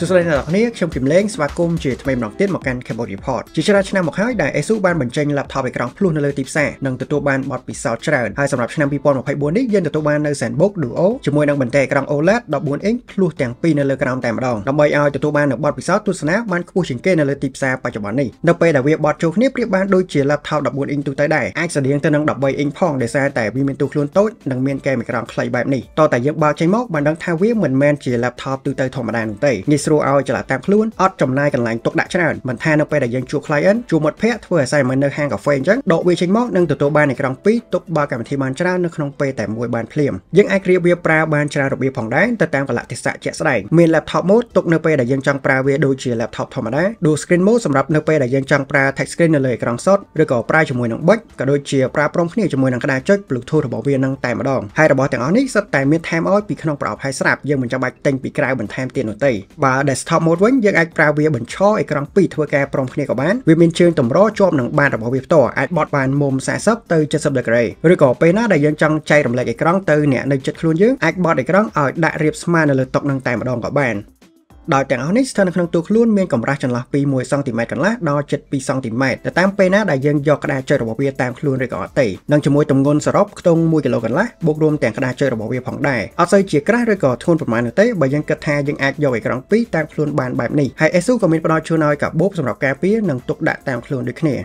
សួស្តីអ្នកនរគ្នាខ្ញុំគឹមលេងស្វាគមន៍ជាថ្មីម្ដងទៀតមកកាន់ Cambodia Report ជាច្រើនឆ្នាំមកហើយដែល ASUS បានបញ្ចេញ laptop អេក្រង់ Plus នៅលើទីផ្សារនិងទទួលបានបទពិសោធន៍ច្រើនហើយសម្រាប់ឆ្នាំ2024នេះយើងទទួលបាននៅ ZenBook Duo ជាមួយនឹងបន្ទះអេក្រង់ OLED 14 inch Plus ទាំងពីរនៅលើក្រោមតែម្ដងដើម្បីឲ្យទទួលបាននូវបទពិសោធន៍ទស្សនាបានខ្ពស់ជាងគេនៅលើទីផ្សារបច្ចុប្បន្ននេះនៅពេលដែលវាបត់ចូលគ្នាប្រៀបបានដូចជា laptop 14 inch ទូទៅដែរអាចស្តៀងទៅនឹង13 inch ផងដោយសារតែវាមានទូខ្លួនតូចនិងមានកែមអេក្រង់ខ្លីបែបនេះតតែយើងបើកចេញមកបានដឹងថាវាមិនមែនជា laptop ទូទៅធម្មតានោះទេងាយស្រួលឲ្យចល័តតាមខ្លួនអត់ចំណាយកន្លែងទុកដាក់ច្រើនមិនថានៅពេលដែលយើងជួប client ជួបមិត្តភ័ក្តិធ្វើ assignment នៅហាងកាហ្វេអញ្ចឹងដកវាចេញមកនឹងទទួលបានអេក្រង់2ទុកបើកម្មវិធីបានច្រើននៅក្នុងពេលតែមួយបានភ្លាមយើងអាចគ្រៀបវាប្រើបានច្រើនរបៀបផងដែរទៅតាមកលៈទេសៈជាក់ស្ដែងមាន laptop mode ទុកនៅពេលដែលយើងចង់ប្រើវាដូចជា laptop ធម្មតា dual screen mode សម្រាប់នៅពេលដែលយើងចង់ប្រើ touch screen នៅលើអេក្រង់សុទ្ធឬក៏ប្រើជាមួយនឹង buic ក៏ដូចជាប្រើព្រមគ្នាជាមួយនឹងក្តារចុច Bluetooth របស់វានឹងតែម្ដងហើយរបស់ទាំងអស់នេះសុទ្ធតែមានថែមឲ្យពីក្នុងប្រអប់ហើយស្រាប់យើងមិនចាំបាច់ទិញពីក្រៅបន្ថែមទៀតនោះទេបើ desktop mode វិញយើងអាចប្រើវាបញ្ឈរអេក្រង់2ធ្វើការព្រមគ្នាក៏បានវាមានជើងតម្រជាប់នឹងបាតរបស់វាផ្ទាល់អាចបត់បានមុំ40ទៅ70ដឺក្រេឬក៏ពេលណាដែលយើងចង់ចែករំលែកអេក្រង់ទៅអ្នកនៅជិតខ្លួនយើងអាចបត់អេក្រង់ឲ្យដាក់រៀបស្មើនៅលើតុនឹងតែម្ដងក៏បាន ដោយទាំងអស់នេះស្ថិតនៅក្នុងទូខ្លួនមានកម្រាស់ចន្លោះពី1សង់ទីម៉ែត្រកន្លះដល់ជិត2សង់ទីម៉ែត្រទៅតាមពេលណាដែលយើងយកក្តារចុចរបស់វាតាមខ្លួនឬក៏អត់ទេនិងជាមួយទម្ងន់សរុបខ្ទង់1គីឡូកន្លះបូករួមទាំងក្តារចុចរបស់វាផងដែរអត់សូវជាក្រាស់ឬក៏ធ្ងន់ប្រមាណនោះទេបើយើងគិតថាយើងអាចយកអេក្រង់2តាមខ្លួនបានបែបនេះហើយ ASUS ក៏មានផ្ដល់ជូនឲ្យកាបូបសម្រាប់ការពារនិងទុកដាក់តាមខ្លួនដូចគ្នា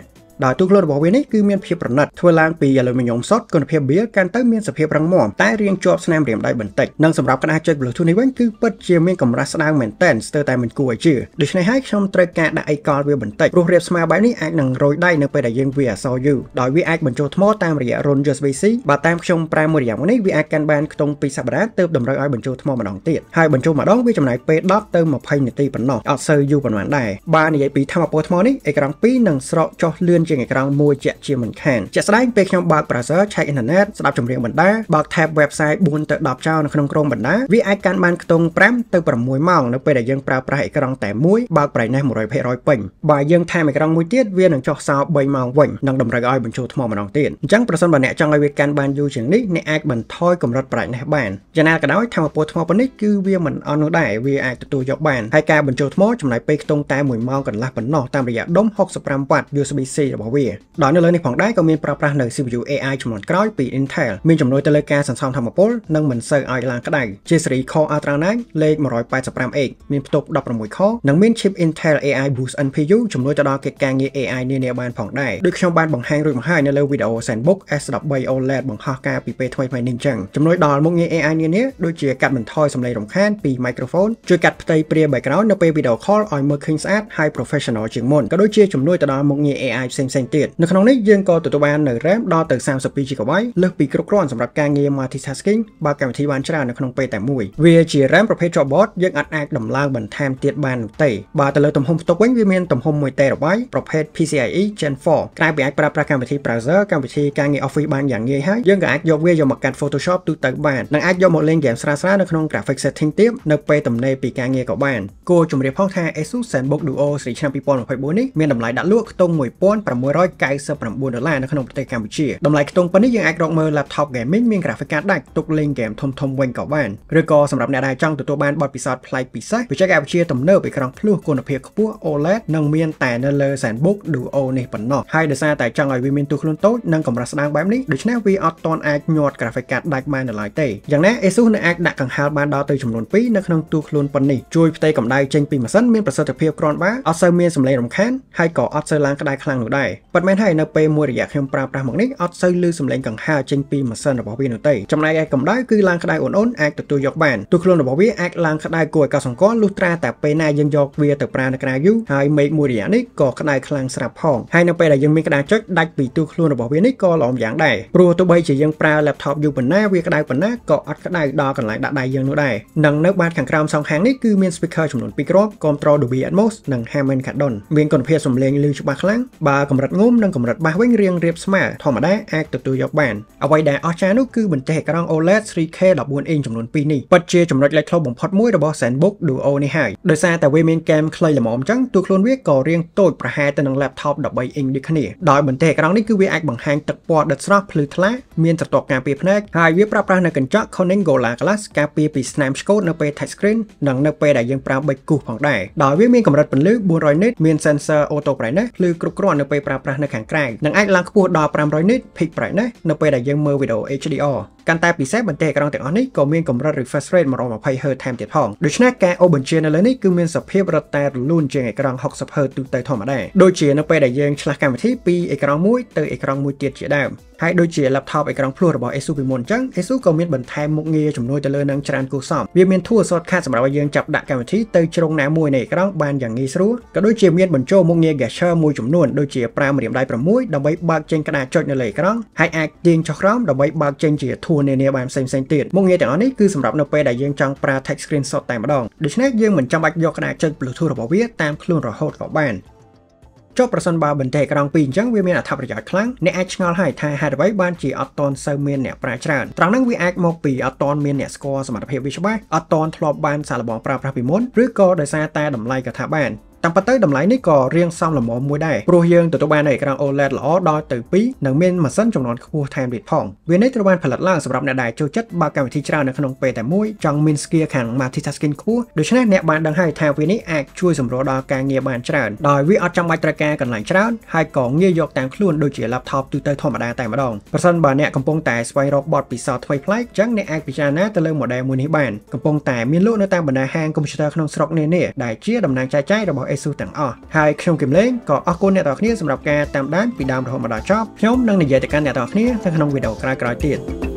ដោយទូខ្លួនរបស់វានេះគឺមានភាពប្រណិតធ្វើឡើងពីអាលូមីញ៉ុមសុទ្ធគុណភាពវាកាន់ទៅមានសភាពរឹងមាំតែរាងជាប់ស្នាមរៀមដៃបន្តិចនិងសម្រាប់ក្តារចុច Bluetooth នេះវិញគឺពិតជាមានកម្រាស់ស្ដើងមែនទែនស្ទើរតែមិនគួរឲ្យជឿដូច្នេះហើយខ្ញុំត្រូវការដាក់អីកលវាបន្តិចព្រោះរៀបស្មើបែបនេះអាចនឹងរយដៃនៅពេលដែលយើងវាអសយូរដោយវាអាចបញ្ចូលថ្មតាមរយៈរុន USB-C បើតាមខ្ញុំប្រើមួយរយៈមកនេះវាអាចកាន់បានខ្ទង់2សប្តាហ៍ទើបតម្រូវឲ្យបញ្ចូលថ្មម្ដងទៀតហើយបញ្ចូលម្ដងវាចំណាយពេល10ទៅ20នាទីប៉ុណ្ណោះអត់សូវយូរប៉ុន្មានដែរបើនិយាយពីធម្មពលថ្មនេះអេក្រង់2នឹងស្រកចុះលឿនជាងអេក្រង់1ជាជាក់ជាមិនខានជាក់ស្ដែងពេលខ្ញុំបើក browser ឆែកអ៊ីនធឺណិតស្ដាប់ចម្រៀងបណ្ដាបើក tab website 4ទៅ10ចោលនៅក្នុងក្រុមបណ្ដាវាអាចកាន់បានខ្ទង់5ទៅ6ម៉ោងនៅពេលដែលយើងប្រើប្រាស់អេក្រង់តែមួយបើក brightness 100%ពេញបើយើងថែមអេក្រង់មួយទៀតវានឹងចុះសោ3ម៉ោងវិញនឹងតម្រូវឲ្យបញ្ចូលថ្មម្ដងទៀតអញ្ចឹងប្រសិនបើអ្នកចង់ឲ្យវាកាន់បានយូរជាងនេះអ្នកអាចបន្ថយកម្រិត brightness បានយ៉ាងណាក៏ដោយធម្មពលថ្មប៉ុណ្នេះគឺវាមិនអន់នោះដែរវាអាចទទួលយកបានហើយការបញ្ចូលថ្មចំណាយពេលខ្ទង់តែ1ម៉ោងកន្លះប៉ុណ្ណោះតាមរយៈដុំ 65W USB-C របស់វាដោយនៅលើនេះផងដែរក៏មានប្រើប្រាស់នៅ CPU AI ចំនួនក្រោយពី Intel មានជំនួយទៅលើការសន្សំធម្មពលនិងមិនសូវឲ្យឡើងក្តៅជាស៊េរី Core Ultra 9លេខ 185X មានផ្ទុក16 Core និងមាន chip Intel AI Boost NPU ជំនួយទៅដល់កិច្ចការងារ AI នានាបានផងដែរដូចខ្ញុំបានបង្ហាញរួចមកហើយនៅលើវីដេអូ ZenBook S13 OLED បង្ហោះការពីពេលថ្មីៗនេះចឹងជំនួយដល់មុខងារ AI នានាដូចជាកាត់បន្ថយសំឡេងរំខានពី microphone ជួយកាត់ផ្ទៃព្រា background នៅពេល video call ឲ្យមើលឃើញស្អាតហើយ professional ជាងមុនក៏ដូចជាជំនួយទៅដល់មុខងារ AI ផ្សេងៗទៀតនៅក្នុងនេះយើងក៏ទទួលបាននៅ RAM ដល់ទៅ 32GB លើសពីគ្រប់គ្រាន់សម្រាប់ការងារ multitasking បើកម្មវិធីបានច្រើននៅក្នុងពេលតែមួយវាជា RAM ប្រភេទ Dropboard យើងអាចអាចដំឡើងបន្ថែមទៀតបាននោះទេបើទៅលើទំហំផ្ទុកវិញវាមានទំហំ 1TB ប្រភេទ PCIe Gen 4ក្រៅពីអាចប្រើប្រាស់កម្មវិធី browser កម្មវិធីការងារ Office បានយ៉ាងងាយហើយយើងក៏អាចយកវាយកមកកាត់ Photoshop ទូទៅបាននិងអាចយកមកលេងហ្គេមស្រាលៗនៅក្នុង graphic setting ទៀតនៅពេលទំនេរពីការងារក៏បានគួរជម្រាបផងថា Asus ZenBook Duo ស្រីឆ្នាំ2024នេះមានតម្លៃដាក់លក់ខ្ទង់1699ដុល្លារនៅក្នុងប្រទេសកម្ពុជាតម្លៃខ្ទង់ប៉ុណ្នេះយើងអាចរកមើល laptop gaming មាន graphic card ដាច់ទុកលេងហ្គេមធំធំវិញក៏បានឬក៏សម្រាប់អ្នកដែលចង់ទទួលបានបទពិសោធន៍ប្លែកពិសេសបច្ចេកវិទ្យាទំនើបអេក្រង់ភ្លោះគុណភាពខ្ពស់ OLED នឹងមានតែនៅលើ ZenBook Duo នេះប៉ុណ្ណោះហើយដោយសារតែចង់ឲ្យវាមានទូខ្លួនតូចនិងកម្រាស់ស្ដើងបែបនេះដូច្នេះវាអត់ទាន់អាចញាត់ graphic card ដាច់បាននៅឡើយទេយ៉ាងណា Asus នៅអាចដាក់កង្ហារបានដល់ទៅចំនួន2នៅក្នុងទូខ្លួនប៉ុណ្នេះជួយផ្ទៃកម្ដៅចេញពីម៉ាស៊ីនមានប្រសិទ្ធភាពគ្រាន់បើអត់សូវមានសម្លេងរំខានហើយក៏អត់សូវឡើងក្ដៅខ្លាំងនោះដែរប៉ុន្មានហើយនៅពេលមួយរយៈខ្ញុំប្រើប្រាស់មកនេះអត់សូវឮសំឡេងកង្ហារចេញពីម៉ាស៊ីនរបស់វានោះទេចំណែកឯកម្ដៅគឺឡើងក្ដៅអ៊ុនៗអាចទទួលយកបានទូខ្លួនរបស់វាអាចឡើងក្ដៅគួរឲ្យកត់សម្គាល់លុះត្រាតែពេលណាយើងយកវាទៅប្រើនៅក្រៅយូរហើយមេឃមួយរយៈនេះក៏ក្ដៅខ្លាំងស្រាប់ផងហើយនៅពេលដែលយើងមានក្ដៅចុចដាច់ពីទូខ្លួនរបស់វានេះក៏ល្អម្យ៉ាងដែរព្រោះទោះបីជាយើងប្រើ laptop យូរប៉ុណ្ណាវាក្ដៅប៉ុណ្ណាក៏អត់ក្ដៅដល់កន្លែងដាក់ដៃយើងនោះដែរនិងនៅបាតខាងក្រោមសងខាងនេះគឺមាន speaker ចំនួន2គ្រាប់គ្រប់គ្រង Dolby Atmos និង Harman Kardon មានគុណភាពសំឡេងឮច្បាស់ខ្លាំងបើកម្រិតងុំនិងកម្រិតបាសវិញរាងរាបស្មើធម្មតាអាចទទួលយកបានអ្វីដែលអស្ចារ្យនោះគឺបន្ទះអេក្រង់ OLED 3K 14អ៊ីងចំនួន2នេះពិតជាចំណុចលេចធ្លោបំផុតមួយរបស់ ZenBook Duo នេះហើយដោយសារតែវាមានហ្គេមខ្លីល្មមអញ្ចឹងទូខ្លួនវាក៏រាងតូចប្រហែលទៅនឹង laptop 13អ៊ីងដូចគ្នាដោយបន្ទះអេក្រង់នេះគឺវាអាចបង្ហាញទឹកពណ៌ដិតស្រស់ភ្លឺថ្លាមានស្រទាប់ការពារភ្នែកហើយវាប្រើប្រាស់នៅកញ្ចក់ Corning Gorilla Glass ការពារពីស្នាមឆ្កូតនៅពេល touch screen និងនៅពេលដែលយើងប្រើប៊ិចគូសផងដែរដោយវាមានកម្រិតពន្លឺ400 nit មាន sensor auto brightness ភ្លឺគ្រប់គ្រាន់នៅពេលប្រើប្រាស់នៅខាងក្រៅនិងអាចឡើងខ្ពស់ដល់500 nit peak brightness នៅពេលដែលយើងមើលវីដេអូ HDR កាន់តែពិសេសបន្ទះអេក្រង់ទាំងអស់នេះក៏មានកម្រិត refresh rate 120Hz ថែមទៀតផងដូច្នេះការអូសបញ្ជានៅលើនេះគឺមានសភាពរត់តែរលូនជាងអេក្រង់ 60Hz ទូទៅធម្មតាដូចជានៅពេលដែលយើងឆ្លាស់កម្មវិធីពីអេក្រង់មួយទៅអេក្រង់មួយទៀតជាដើមហើយដូចជា laptop អេក្រង់ភ្លោះរបស់ ASUS ពីមុនអញ្ចឹង ASUS ក៏មានបន្ថែមមុខងារជំនួយទៅលើនឹងច្រើនគួរសមវាមាន tool shortcut សម្រាប់ឲ្យយើងចាប់ដាក់កម្មវិធីទៅជ្រុងណាមួយនៃអេក្រង់បានយ៉ាងងាយស្រួលក៏ដូចជាមានបញ្ចូលមុខងារ gesture មួយចំនួនដូចជាប្រើម្រាមដៃ6ដើម្បីបើកចេញក្តារចុចនៅលើអេក្រង់ហើយអាចទាញចុះក្រោមដើម្បីបើកចេញជា tool នានាបានផ្សេងៗទៀតមុខងារទាំងអស់នេះគឺសម្រាប់នៅពេលដែលយើងចង់ប្រើ touch screenshot តែម្ដងដូច្នេះយើងមិនចាំបាច់យកក្តារចុច Bluetooth របស់វាតាមខ្លួនរហូតក៏បានចុះប្រសិនបើបន្ទះក្រង់ពីរអញ្ចឹងវាមានអត្ថប្រយោជន៍ខ្លាំងអ្នកអាចឆ្ងល់ហើយថាហេតុអ្វីបានជាអត់តន់សូវមានអ្នកប្រើច្រើនត្រង់ហ្នឹងវាអាចមកពីអត់តន់មានអ្នកស្គាល់សមត្ថភាពវាច្បាស់អត់តន់ធ្លាប់បានសាកល្បងប្រើប្រាស់ពីមុនឬក៏ដោយសារតែតម្លៃក៏ថាបាន តាមពិតទៅតម្លៃនេះក៏រៀងសមល្មមមួយដែរព្រោះយើងទទួលបាននៅអេក្រង់ OLED ល្អដល់ទៅ2និងមានម៉ាស៊ីនចំនួនខ្ពស់ថែមទៀតផងវានេះត្រូវបានផលិតឡើងសម្រាប់អ្នកដែលចូលចិត្តបើកកម្មវិធីច្រើននៅក្នុងពេលតែមួយចង់មាន skill ខាង multitasking ខ្ពស់ដូច្នេះអ្នកបានដឹងហើយថាវានេះអាចជួយសម្រួលដល់ការងារបានច្រើនដោយវាអត់ចាំបាច់ត្រូវការកន្លែងច្រើនហើយក៏ងាយយកតាមខ្លួនដូចជា laptop ទូទៅធម្មតាតែម្ដងប្រសិនបើអ្នកកំពុងតែស្វែងរកបទពិសោធន៍ថ្មីប្លែកអញ្ចឹងអ្នកអាចពិចារណាទៅលើ model មួយនេះបានកំពុងតែមានលក់នៅតាមបណ្ដាហាងកុំព្យូទ័រក្នុងស្រុកនានាដែលជាតំណាងចែកចាយរបស់ ASUS ទាំងអស់ហើយខ្ញុំគឹមលេងក៏អរគុណអ្នកទាំងគ្នាសម្រាប់ការតាមដានពីដើមរហូតមកដល់ចប់ខ្ញុំនឹងនិយាយទៅកាន់អ្នកទាំងគ្នានៅក្នុងវីដេអូក្រោយៗទៀត